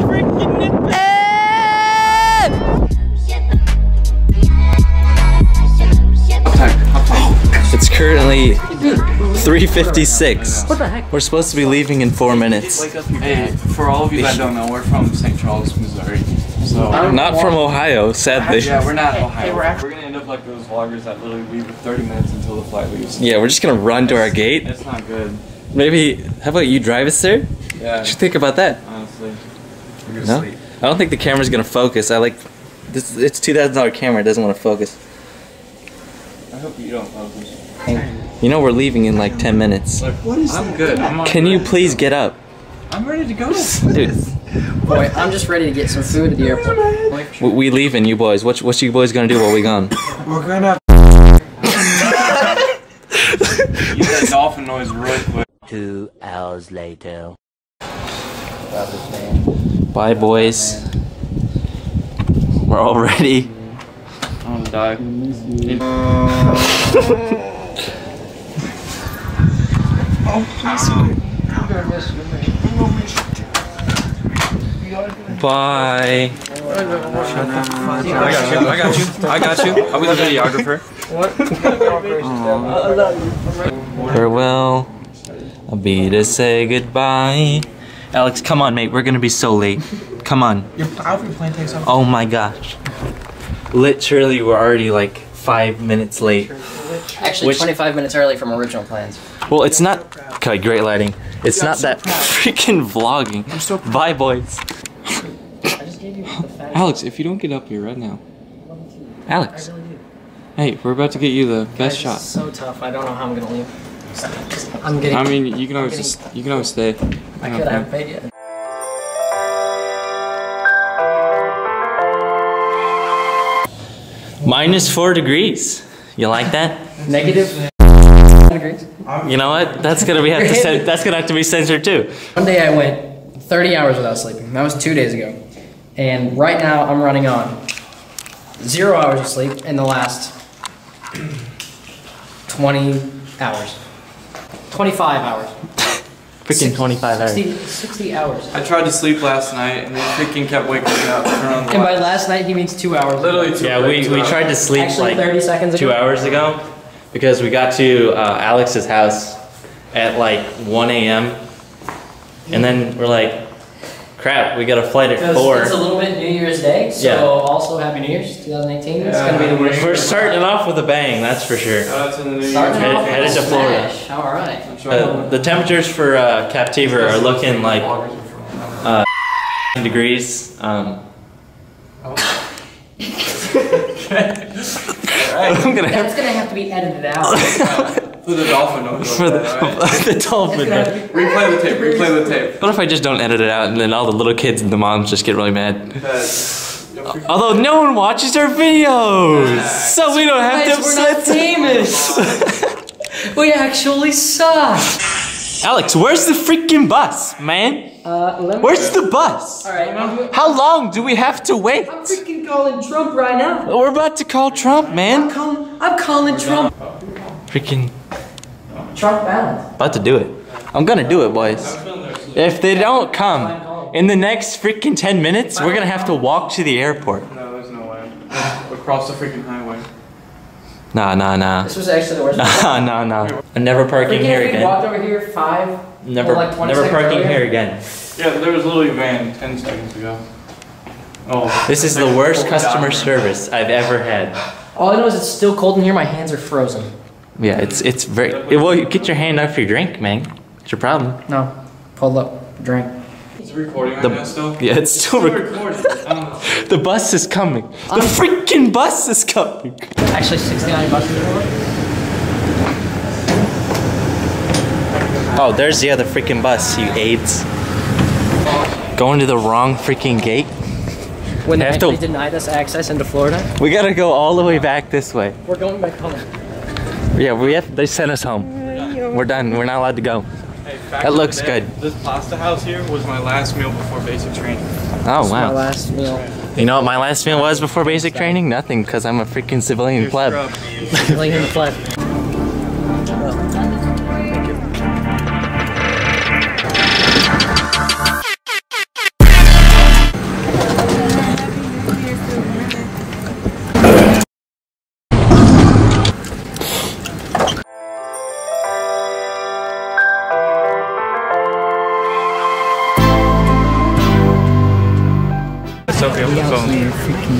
freaking nip oh. It's currently 3:56. What the heck? We're supposed to be leaving in four minutes. Hey, for all of you that don't know, we're from St. Charles, Missouri. So Not from Ohio, sadly. yeah, we're not Ohio. We're gonna end up like those vloggers that literally leave with 30 minutes until the flight leaves. Yeah, we're just gonna run to our gate. That's not good. Maybe. How about you drive us there? Yeah, What you think about that? Honestly. We're gonna No. sleep. I don't think the camera's gonna focus. I like. This. It's two thousand dollar camera. It doesn't want to focus. I hope you don't focus. You know we're leaving in like ten minutes. What is I'm good. I'm Can you please get up, I'm ready to go. to dude? Boy, I'm just ready to get some food at the airport. We, we leaving, you boys. What what you boys gonna do while we gone? We're gonna. Use that dolphin noise real quick. Two hours later. Bye, boys. We're all ready. I'm gonna die. Bye. I got you. I got you. I got you. I'll be the videographer. What? Farewell. I'll be to say goodbye. Alex, come on, mate. We're gonna be so late. Come on. Your outfit plan takes off. Oh my gosh. Literally, we're already like five minutes late. Actually, Which- 25 minutes early from original plans. Well, it's not. Okay, great lighting. It's not that freaking vlogging. Bye, boys. I just gave you the fact. Alex, if you don't get up here right now, Alex. hey, we're about to get you the best shot. So tough. I don't know how I'm gonna leave. I'm getting. I mean, you can always just, you can always stay. I could. I haven't paid yet. Minus four degrees. You like that? Negative degrees. You know what? That's gonna be have to that's gonna have to be censored too. One day I went 30 hours without sleeping. That was two days ago. And right now I'm running on zero hours of sleep in the last 20 hours. 25 hours. Freaking 25 hours. 60, 60 hours. I tried to sleep last night and they freaking kept waking me up. Turn on the And by last night he means two hours. Literally two Yeah, we, we tried to sleep Actually, like 30 seconds ago. two hours ago because we got to uh, Alex's house at like 1 a.m. And then we're like, crap, we got a flight at Because 4. it's a little bit New Year's Day, so Yeah. also Happy New Year's 2018. It's gonna be the worst. We're starting off with a bang, that's for sure. Shout out to the Starting Headed- off headed to Florida. smash. All right. Uh, the temperatures for uh, Captiva are looking like uh, degrees. Um, I'm gonna have That's gonna have to be edited out. For the dolphin noise. for the, alright? the dolphin. It's gonna have to be- Replay the tape. Replay the tape. What if I just don't edit it out and then all the little kids and the moms just get really mad? Although no one watches our videos, so we don't have to Guys, we're not upset. famous. we actually suck. Alex, where's the freaking bus, man? Uh, let me. Where's the bus? All right, How long do we have to wait? I'm freaking calling Trump right now. We're about to call Trump, man. I'm man. calling. I'm calling Trump. Freaking Trump balance. about to do it. I'm gonna do it, boys. If they don't come in the next freaking 10 minutes, we're gonna have to walk to the airport. No, there's no way. Across the freaking highway. Nah, nah, nah. This was actually the worst. Nah, nah, nah. I'm never parking Freaking here if we again. walked over here five. Never, like 20 never seconds parking earlier. here again. Yeah, there was literally a van 10 seconds ago. Oh. This is the worst customer service I've ever had. All I know is it's still cold in here. My hands are frozen. Yeah, it's it's very. Well, you get your hand up your drink, man. It's your problem? No, pulled up, drink. Is it recording right The- now still? Yeah, it's still. Still Rec- recording. Um, the bus is coming. The freaking bus is coming. Actually, 69 bucks. Oh, there's the other freaking bus, you aids. Going to the wrong freaking gate. When they Have to- denied us access into Florida, We gotta go all the way back this way. we're going back home. Yeah, we have. They sent us home. We're done. We're not allowed to go. hey, That looks day, good. This pasta house here was my last meal before basic training. Oh My wow. last meal. You know what my last meal was before basic training? Nothing, cause I'm a freaking civilian Here's pleb. scrub. Laying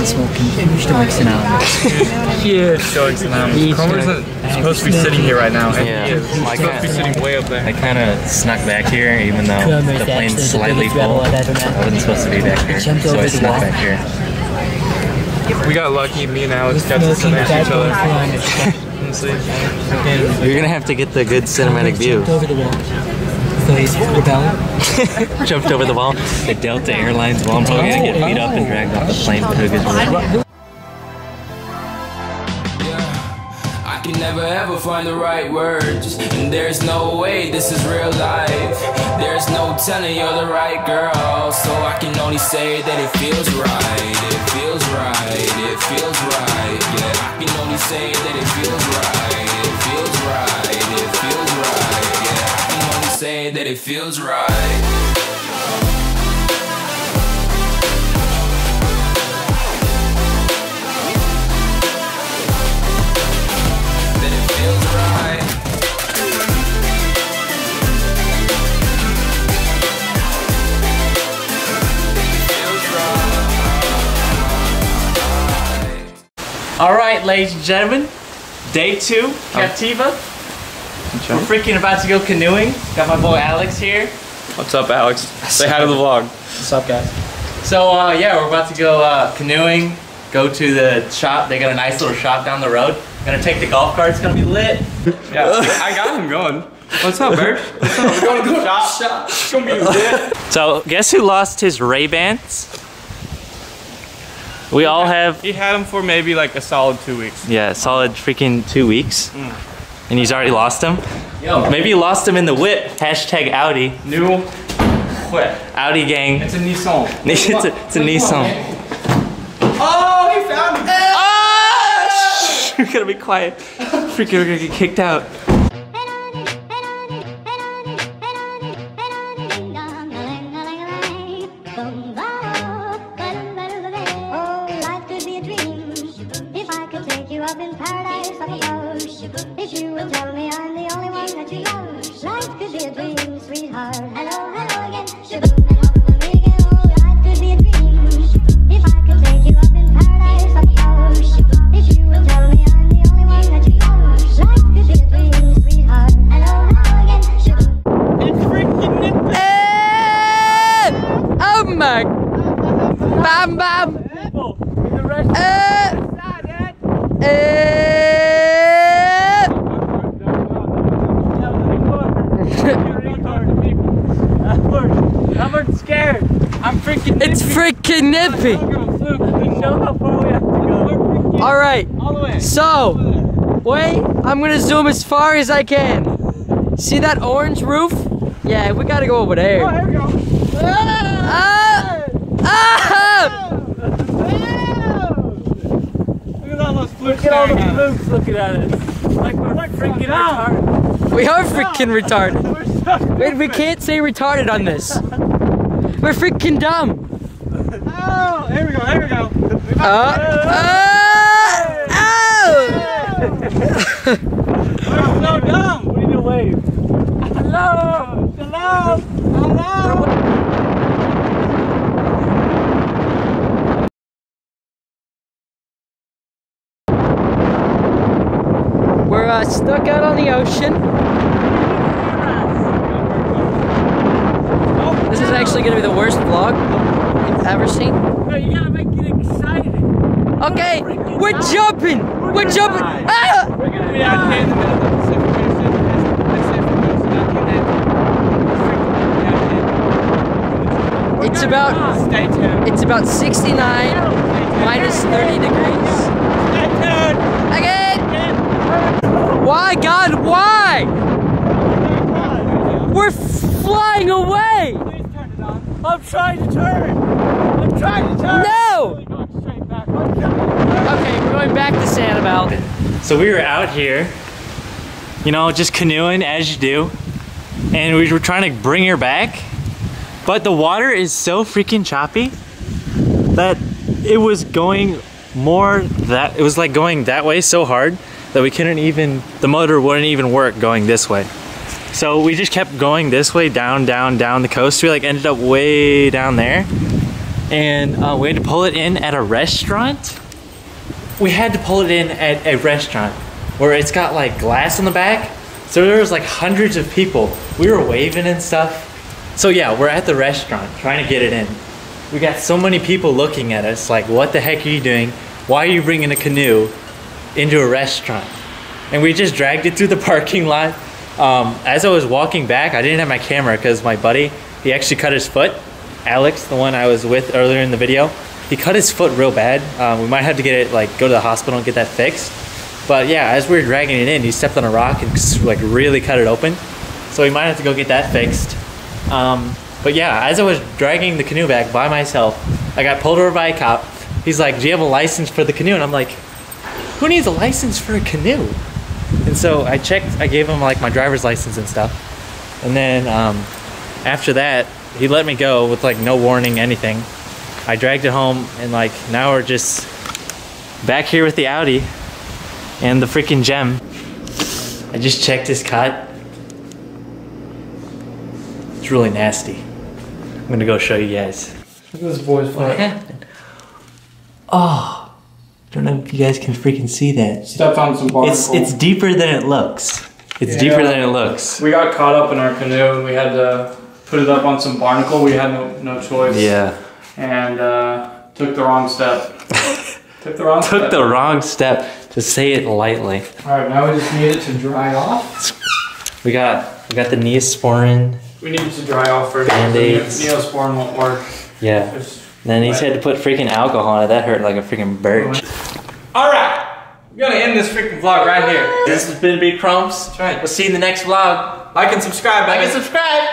freaking smoking stoics and out. Yeah, showing some Cromer isn't supposed to be sitting here right now, and Yeah. he is. He's Well, I supposed to be sitting way up there. I kind of snuck back here, even though the plane's slightly full. I wasn't supposed to be back here, Jumped so over I snuck wall. back here. We got lucky. Me and Alex got to sit next to each other. Honestly, freaking- You're gonna have to get the good cinematic view. Over the wall. So he's rebelling. Jumped over the wall. The Delta Airlines wall. I'm probably gonna get beat up and dragged off the plane. But who gives a? I can never ever find the right words. And there's no way this is real life. There's no telling you're the right girl. So I can only say that it feels right. It feels right. It feels right. Yeah, I can only say it feels right. That it feels right. Feels right. All right, ladies and gentlemen, day two, oh. Captiva. We're freaking about to go canoeing. Got my boy Alex here. What's up, Alex? Say hi to the vlog. What's up, guys? So uh, yeah, we're about to go uh, canoeing. Go to the shop. They got a nice little shop down the road. Gonna take the golf cart. It's gonna be lit. Yeah, I got him going. What's up, Bert? What's up? We're going to the shop. It's gonna be lit. So guess who lost his Ray Bans? We all have. He had them for maybe like a solid two weeks. Yeah, solid freaking two weeks. And he's already lost him? Yo, Maybe he lost him in the whip. Hashtag Audi. New whip. Audi gang. It's a Nissan. it's a, it's a Nissan. Oh, he found it. Ah! We're gonna be quiet. Freaking, we're gonna get kicked out. If you would tell me I'm the only one that you love, life could be a dream, sweetheart. Hello, hello again. Shaboom, and up the weekend. Oh, life could be a dream if I could take you up in paradise, I suppose. If you would tell me I'm the only one that you love, life could be a dream, sweetheart. Hello, hello again. Shaboom. Oh my! Bam bam! Uh, I'm scared. I'm freaking. it's freaking nippy. Show how far we have to go. All right. All the way. So, wait. I'm gonna zoom as far as I can. See that orange roof? Yeah, we gotta go over there. Here we go. Ah! Ah! Look at all those flukes. Look at all the flukes looking at us. Like we're freaking retarded. We are freaking retarded. Wait, we can't say retarded on this. We're freaking dumb. Oh, here we go. Here we go. Uh, uh, oh! We're so dumb. We need to wave. Hello. Hello. Hello. We're uh, stuck out on the ocean. Actually gonna be the worst vlog you've ever seen. No, you gotta make it exciting. Okay, we're jumping. We're jumping. Ah! We're gonna be out here in the middle of the Pacific Ocean. Let's see if we go out here. It's about Stay tuned. it's about 69 minus 30 degrees. Again. Why, God? Why? We're flying away. I'm trying to turn. I'm trying to turn. No. Going straight back. Okay, we're going back to Sanibel. So we were out here, you know, just canoeing as you do, and we were trying to bring her back, but the water is so freaking choppy that it was going more that it was like going that way so hard that we couldn't even the motor wouldn't even work going this way. So we just kept going this way down, down, down the coast. We like ended up way down there. and uh, we had to pull it in at a restaurant. We had to pull it in at a restaurant where it's got like glass on the back. So there was like hundreds of people. We were waving and stuff. So yeah, we're at the restaurant trying to get it in. We got so many people looking at us like, what the heck are you doing? Why are you bringing a canoe into a restaurant? And we just dragged it through the parking lot. Um, as I was walking back, I didn't have my camera because my buddy, he actually cut his foot. Alex, the one I was with earlier in the video, he cut his foot real bad. Um, we might have to get it, like, go to the hospital and get that fixed. But yeah, as we were dragging it in, he stepped on a rock and like really cut it open. So we might have to go get that fixed. Um, but yeah, as I was dragging the canoe back by myself, I got pulled over by a cop. He's like, "Do you have a license for the canoe?" And I'm like, "Who needs a license for a canoe?" And so I checked. I gave him like my driver's license and stuff. And then um, after that, he let me go with like no warning, anything. I dragged it home, and like now we're just back here with the Audi and the freaking gem. I just checked his cut. It's really nasty. I'm gonna go show you guys. Look at this boy's What happened? Oh, don't know if you guys can freaking see that. Stepped on some barnacle. It's it's deeper than it looks. It's Yeah. deeper than it looks. We got caught up in our canoe and we had to put it up on some barnacle. We had no, no choice. Yeah. And uh, took the wrong step. took the wrong Took step. the wrong step to say it lightly. Alright, now we just need it to dry off. We got we got the Neosporin. We need it to dry off first. Band-Aids. Neosporin won't work. Yeah. It's- Then he said to put freaking alcohol on it. That hurt like a freaking birch. Alright! I'm gonna end this freaking vlog right here. This has been Big Crumbs. right. We'll see you in the next vlog. Like and subscribe, Like and subscribe.